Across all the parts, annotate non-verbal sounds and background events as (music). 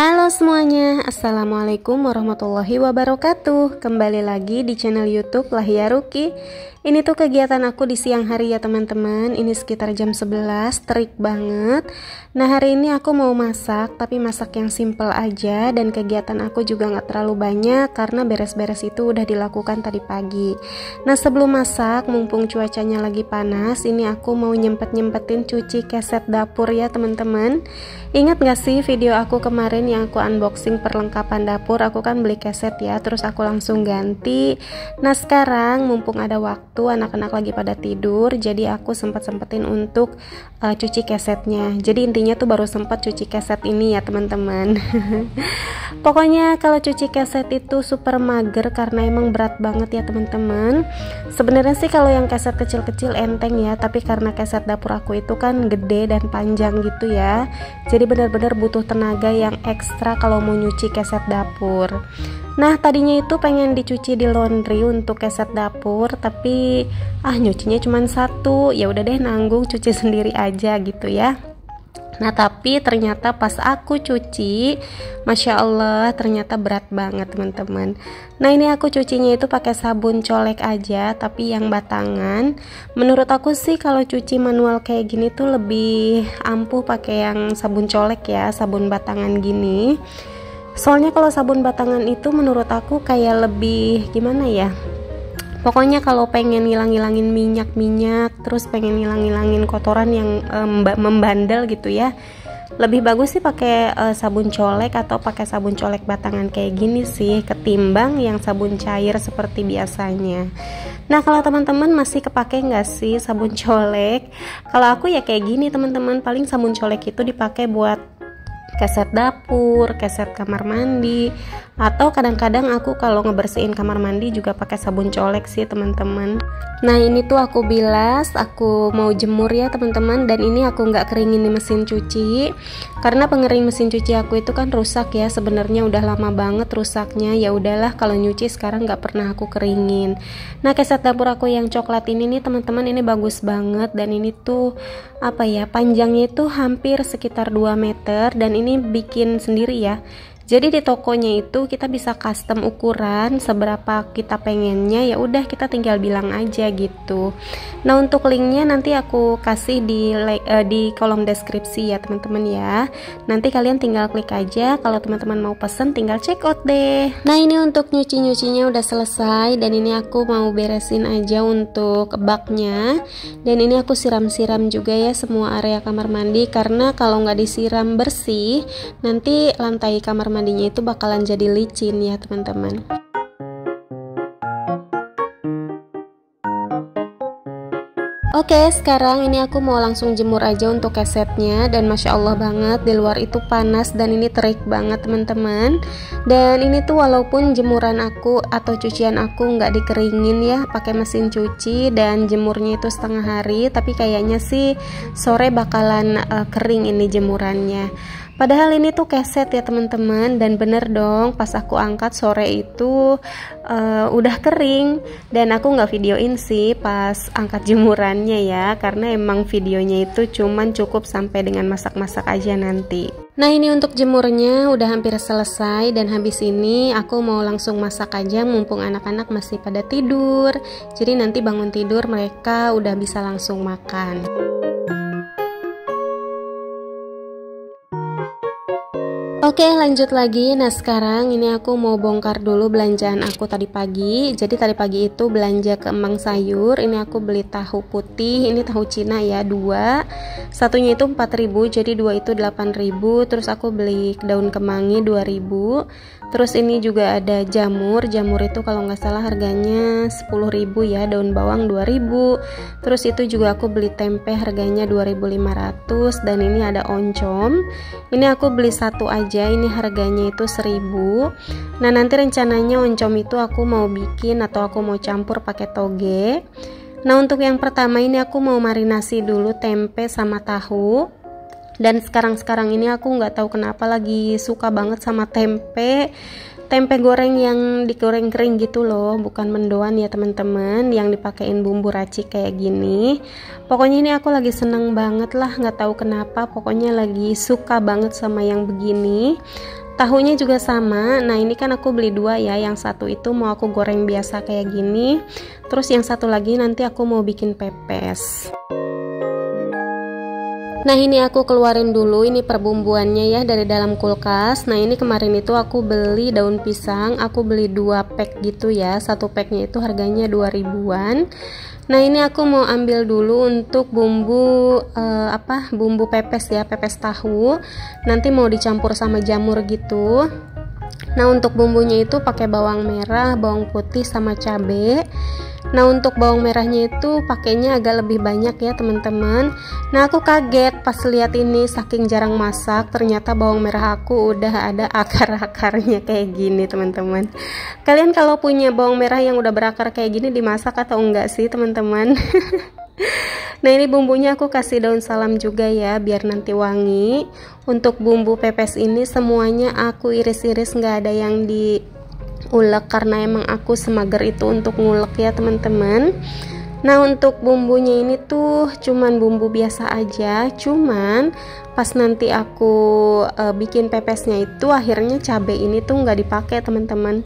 啊！Semuanya, Assalamualaikum warahmatullahi wabarakatuh. Kembali lagi di channel youtube Lahia Ruki. Ini tuh kegiatan aku di siang hari ya teman-teman. Ini sekitar jam 11, terik banget. Nah hari ini aku mau masak Tapi masak yang simple aja. Dan kegiatan aku juga gak terlalu banyak Karena beres-beres itu udah dilakukan tadi pagi. Nah sebelum masak Mumpung cuacanya lagi panas Ini aku mau nyempet-nyempetin cuci keset dapur ya teman-teman. Ingat gak sih video aku kemarin yang aku unboxing perlengkapan dapur Aku kan beli keset ya Terus aku langsung ganti. Nah sekarang mumpung ada waktu anak-anak lagi pada tidur jadi aku sempat sempetin untuk uh, cuci kesetnya. Jadi intinya tuh baru sempat cuci keset ini ya teman-teman. (laughs) Pokoknya kalau cuci keset itu super mager karena emang berat banget ya teman-teman. Sebenarnya sih kalau yang keset kecil-kecil enteng ya tapi karena keset dapur aku itu kan gede dan panjang gitu ya. Jadi benar-benar butuh tenaga yang ekstra kalau mau nyuci keset dapur. Nah tadinya itu pengen dicuci di laundry untuk keset dapur tapi ah nyucinya cuma satu. Ya udah deh nanggung cuci (laughs) sendiri aja gitu ya Nah tapi ternyata pas aku cuci Masya Allah ternyata berat banget teman-teman. Nah ini aku cucinya itu pakai sabun colek aja Tapi yang batangan. Menurut aku sih kalau cuci manual kayak gini tuh lebih ampuh pakai yang sabun colek ya Sabun batangan gini. Soalnya kalau sabun batangan itu menurut aku kayak lebih gimana ya pokoknya kalau pengen ngilang-ngilangin minyak-minyak terus pengen ngilang-ngilangin kotoran yang um, membandel gitu ya lebih bagus sih pakai uh, sabun colek atau pakai sabun colek batangan kayak gini sih ketimbang yang sabun cair seperti biasanya. Nah kalau teman-teman masih kepake nggak sih sabun colek? Kalau aku ya kayak gini teman-teman. Paling sabun colek itu dipakai buat keset dapur, keset kamar mandi, atau kadang-kadang aku kalau ngebersihin kamar mandi juga pakai sabun colek sih teman-teman. Nah ini tuh aku bilas, aku mau jemur ya teman-teman, dan ini aku nggak keringin di mesin cuci, karena pengering mesin cuci aku itu kan rusak ya, sebenarnya udah lama banget rusaknya. Ya udahlah kalau nyuci sekarang nggak pernah aku keringin. Nah keset dapur aku yang coklat ini nih teman-teman ini bagus banget dan ini tuh apa ya panjangnya itu hampir sekitar 2 meter dan ini bikin sendiri ya jadi di tokonya itu kita bisa custom ukuran seberapa kita pengennya ya udah kita tinggal bilang aja gitu. Nah untuk linknya nanti aku kasih di uh, di kolom deskripsi ya teman-teman ya. Nanti kalian tinggal klik aja. Kalau teman-teman mau pesen tinggal check out deh. Nah ini untuk nyuci nyucinya udah selesai dan ini aku mau beresin aja untuk baknya. Dan ini aku siram-siram juga ya semua area kamar mandi karena kalau nggak disiram bersih nanti lantai kamar mandi mandinya itu bakalan jadi licin ya teman-teman Oke, sekarang ini aku mau langsung jemur aja untuk kesetnya dan masya Allah banget di luar itu panas dan ini terik banget teman-teman. Dan ini tuh walaupun jemuran aku atau cucian aku nggak dikeringin ya pakai mesin cuci dan jemurnya itu setengah hari, tapi kayaknya sih sore bakalan uh, kering ini jemurannya. Padahal ini tuh keset ya teman-teman dan bener dong pas aku angkat sore itu uh, udah kering dan aku nggak videoin sih pas angkat jemurannya ya karena emang videonya itu cuman cukup sampai dengan masak-masak aja nanti. Nah ini untuk jemurnya udah hampir selesai dan habis ini aku mau langsung masak aja mumpung anak-anak masih pada tidur. Jadi nanti bangun tidur mereka udah bisa langsung makan. Oke lanjut lagi. Nah sekarang ini aku mau bongkar dulu belanjaan aku tadi pagi. Jadi tadi pagi itu belanja ke emang sayur. Ini aku beli tahu putih Ini tahu Cina ya dua. Satunya itu 4000 jadi dua itu 8000 Terus aku beli daun kemangi 2000 Terus ini juga ada jamur. Jamur itu kalau nggak salah harganya 10.000 ya Daun bawang 2000 Terus itu juga aku beli tempe harganya 2500 Dan ini ada oncom. Ini aku beli satu aja Ini harganya itu 1000 Nah nanti rencananya oncom itu aku mau bikin Atau aku mau campur pakai toge. Nah untuk yang pertama ini aku mau marinasi dulu tempe sama tahu dan sekarang-sekarang ini aku nggak tahu kenapa lagi suka banget sama tempe. Tempe goreng yang digoreng kering gitu loh bukan mendoan ya teman-teman yang dipakein bumbu racik kayak gini. Pokoknya ini aku lagi seneng banget lah nggak tahu kenapa pokoknya lagi suka banget sama yang begini. Tahunya juga sama nah ini kan aku beli dua ya yang satu itu mau aku goreng biasa kayak gini terus yang satu lagi nanti aku mau bikin pepes Nah ini aku keluarin dulu ini perbumbuannya ya dari dalam kulkas. Nah ini kemarin itu aku beli daun pisang Aku beli dua pack gitu ya. Satu packnya itu harganya 2000an Nah ini aku mau ambil dulu untuk bumbu uh, apa bumbu pepes ya pepes tahu. Nanti mau dicampur sama jamur gitu Nah untuk bumbunya itu pakai bawang merah, bawang putih sama cabai Nah untuk bawang merahnya itu pakainya agak lebih banyak ya teman-teman. Nah aku kaget pas lihat ini saking jarang masak ternyata bawang merah aku udah ada akar-akarnya (laughs) kayak gini teman-teman. Kalian kalau punya bawang merah yang udah berakar kayak gini dimasak atau enggak sih teman-teman (laughs) (laughs) Nah ini bumbunya aku kasih daun salam juga ya biar nanti wangi. Untuk bumbu pepes ini semuanya aku iris-iris nggak ada yang di ulek karena emang aku semager itu untuk ngulek ya teman-teman. Nah untuk bumbunya ini tuh cuman bumbu biasa aja Cuman pas nanti aku e, bikin pepesnya itu akhirnya cabai ini tuh nggak dipakai teman-teman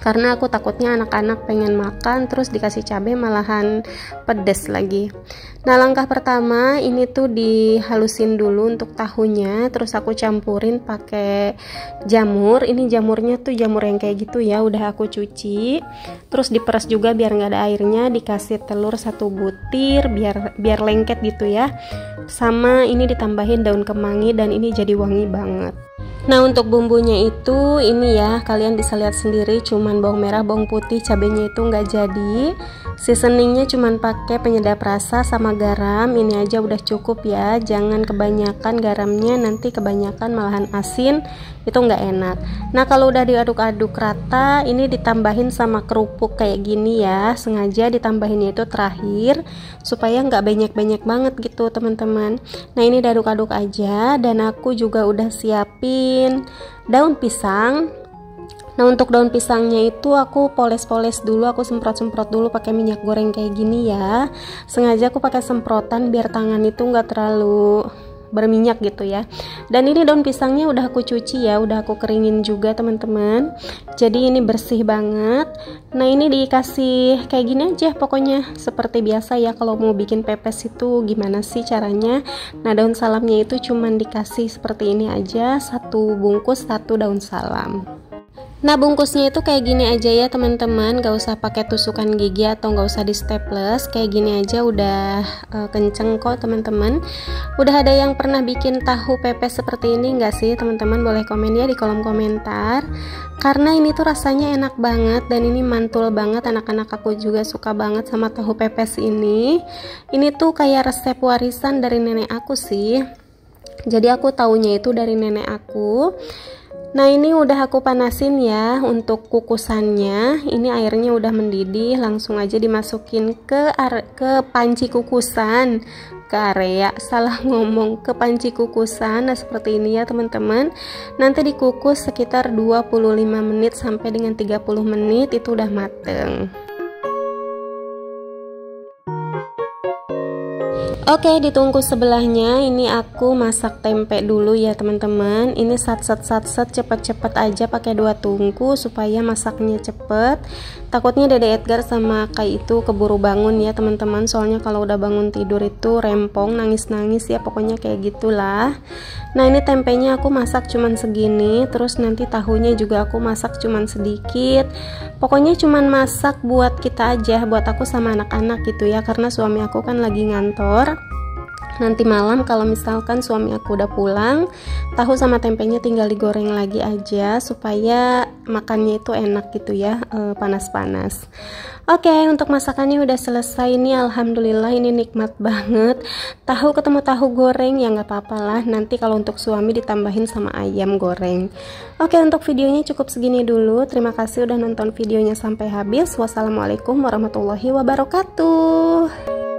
karena aku takutnya anak-anak pengen makan terus dikasih cabai malahan pedes lagi. Nah langkah pertama ini tuh dihalusin dulu untuk tahunya terus aku campurin pakai jamur. Ini jamurnya tuh jamur yang kayak gitu ya udah aku cuci. Terus diperes juga biar nggak ada airnya dikasih telur satu butir biar biar lengket gitu ya. Sama ini ditambahin daun kemangi dan ini jadi wangi banget Nah untuk bumbunya itu ini ya kalian bisa lihat sendiri cuman bawang merah bawang putih cabenya itu nggak jadi seasoningnya cuman pakai penyedap rasa sama garam. Ini aja udah cukup ya. Jangan kebanyakan garamnya nanti kebanyakan malahan asin. Itu nggak enak. Nah kalau udah diaduk-aduk rata ini ditambahin sama kerupuk kayak gini ya. Sengaja ditambahinnya itu terakhir supaya nggak banyak-banyak banget gitu teman-teman. Nah ini diaduk-aduk aja. Dan aku juga udah siapin daun pisang Nah untuk daun pisangnya itu aku poles-poles dulu, aku semprot-semprot dulu pakai minyak goreng kayak gini ya. Sengaja aku pakai semprotan biar tangan itu nggak terlalu berminyak gitu ya. Dan ini daun pisangnya udah aku cuci ya udah aku keringin juga teman-teman. Jadi ini bersih banget. Nah ini dikasih kayak gini aja pokoknya seperti biasa ya. Kalau mau bikin pepes itu gimana sih caranya? Nah daun salamnya itu cuman dikasih seperti ini aja satu bungkus satu daun salam Nah bungkusnya itu kayak gini aja ya teman-teman. Gak usah pakai tusukan gigi atau gak usah di staples. Kayak gini aja udah uh, kenceng kok teman-teman. Udah ada yang pernah bikin tahu pepes seperti ini gak sih teman-teman? Boleh komen ya di kolom komentar. Karena ini tuh rasanya enak banget Dan ini mantul banget. Anak-anak aku juga suka banget sama tahu pepes ini. Ini tuh kayak resep warisan dari nenek aku sih. Jadi aku taunya itu dari nenek aku Nah ini udah aku panasin ya untuk kukusannya. Ini airnya udah mendidih langsung aja dimasukin ke ke panci kukusan. Ke area salah ngomong ke panci kukusan. Nah seperti ini ya teman-teman. Nanti dikukus sekitar 25 menit sampai dengan 30 menit itu udah mateng Oke ditunggu sebelahnya. Ini aku masak tempe dulu ya teman-teman. Ini sat sat sat sat cepet-cepet aja pakai dua tungku supaya masaknya cepet. Takutnya dede Edgar sama Kai itu keburu bangun ya teman-teman. Soalnya kalau udah bangun tidur itu rempong nangis-nangis ya pokoknya kayak gitulah. Nah ini tempenya aku masak cuman segini. Terus nanti tahunya juga aku masak cuman sedikit. Pokoknya cuman masak buat kita aja buat aku sama anak-anak gitu ya. Karena suami aku kan lagi ngantor nanti malam kalau misalkan suami aku udah pulang tahu sama tempenya tinggal digoreng lagi aja supaya makannya itu enak gitu ya eh, panas-panas. Oke okay, untuk masakannya udah selesai ini alhamdulillah ini nikmat banget. Tahu ketemu tahu goreng ya nggak apa-apa lah. Nanti kalau untuk suami ditambahin sama ayam goreng. Oke okay, untuk videonya cukup segini dulu. Terima kasih udah nonton videonya sampai habis. Wassalamualaikum warahmatullahi wabarakatuh